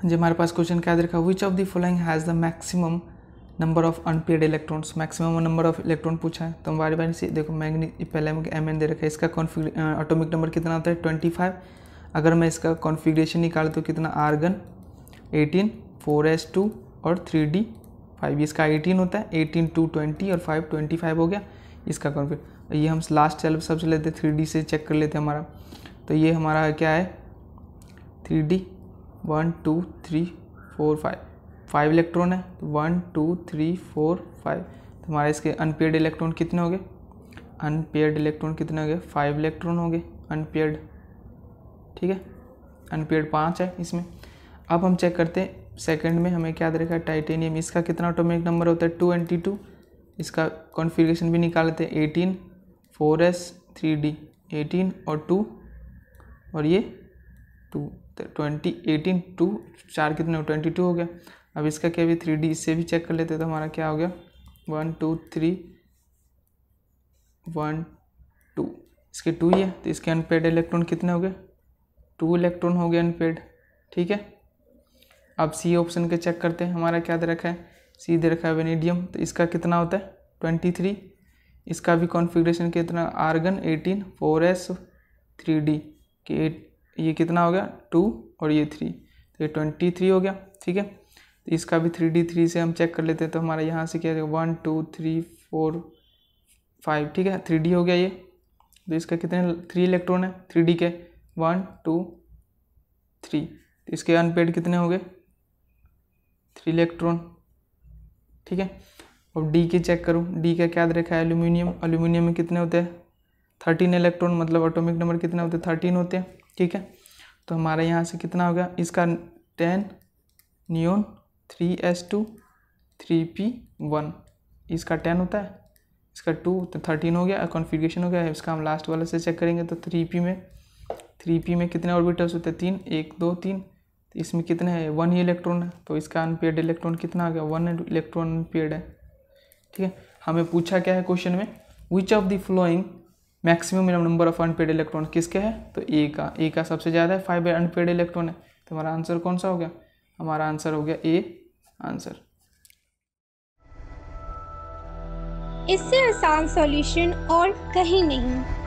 जो, हमारे पास क्वेश्चन क्या दे रखा which of the following has the maximum number of unpaired electrons maximum number of electron पूछा है। तो हमारे बारे से, देखो मैग्नी पहले एम एन दे रखा है। इसका कॉन्फिग ऑटोमिक नंबर कितना होता है? ट्वेंटी फाइव अगर मैं इसका कॉन्फिग्रेशन निकाल तो कितना? Argon eighteen four s two और थ्री डी फाइव इसका एटीन होता है। एटीन टू ट्वेंटी और फाइव ट्वेंटी फाइव हो गया। इसका कॉन्फिग ये हम लास्ट चल सबसे लेते थ्री डी से चेक कर लेते हमारा। तो ये हमारा क्या है? Three d one two three four five. Five electron है तो one two three four five. तो हमारे इसके अनपेड इलेक्ट्रॉन कितने हो गए? अनपेड इलेक्ट्रॉन कितने हो गए? फाइव इलेक्ट्रॉन हो गए अनपेड ठीक है? अनपेड पाँच है इसमें। अब हम चेक करते हैं सेकंड में हमें क्या देखा है टाइटेनियम इसका कितना ऑटोमेटिक नंबर होता है? टू एंटी टू इसका कॉन्फ़िगरेशन भी निकाल लेते हैं eighteen four s three d eighteen और टू और ये? टू ट्वेंटी एटीन टू, चार कितने ट्वेंटी टू हो गया। अब इसका क्या भी थ्री डी इससे भी चेक कर लेते तो हमारा क्या हो गया? One two three one two इसके टू ही है तो इसके अनपेड इलेक्ट्रॉन कितने हो गए? टू इलेक्ट्रॉन हो गए अनपेड ठीक है? अब सी ऑप्शन के चेक करते हैं, हमारा क्या दे रखा है? सी दे रखा है वेनेडियम तो इसका कितना होता है? ट्वेंटी थ्री इसका भी कॉन्फ़िगरेशन कितना? Argon eighteen four s three d के ये कितना हो गया? टू और ये थ्री तो ये ट्वेंटी थ्री हो गया, ठीक है? तो इसका भी थ्री डी थ्री से हम चेक कर लेते हैं तो हमारा यहाँ से क्या है? One two three four five ठीक है? थ्री डी हो गया ये। तो इसका कितने थ्री इलेक्ट्रॉन है? थ्री डी के। वन टू थ्री तो इसके अनपेड कितने हो गए? थ्री इलेक्ट्रॉन ठीक है? और डी के चेक करूँ। डी का क्या रखा है? एल्यूमिनियम एल्यूमिनियम में कितने होते हैं? थर्टीन इलेक्ट्रॉन मतलब ऑटोमिक नंबर कितने होते हैं? थर्टीन होते हैं। ठीक है? तो हमारे यहाँ से कितना हो गया? इसका ten neon three s two three p one इसका टेन होता है? इसका टू तो थर्टीन हो गया। कॉन्फ़िगरेशन हो गया इसका हम लास्ट वाले से चेक करेंगे तो थ्री पी में थ्री पी में कितने ऑर्बिटल्स होते हैं? तीन, एक, दो, तीन। तो इसमें कितने हैं? वन ही इलेक्ट्रॉन है। तो इसका अनपेड इलेक्ट्रॉन कितना आ गया? वन इलेक्ट्रॉन अनपेड है। ठीक है? हमें पूछा क्या है क्वेश्चन में? Which of the following maximum number of unpaired electron किसके है? तो ए का। ए का सबसे ज़्यादा है फाइव अनपेड इलेक्ट्रॉन है। तो हमारा आंसर कौन सा हो गया? हमारा आंसर हो गया ए आंसर इससे आसान सॉल्यूशन और कहीं नहीं।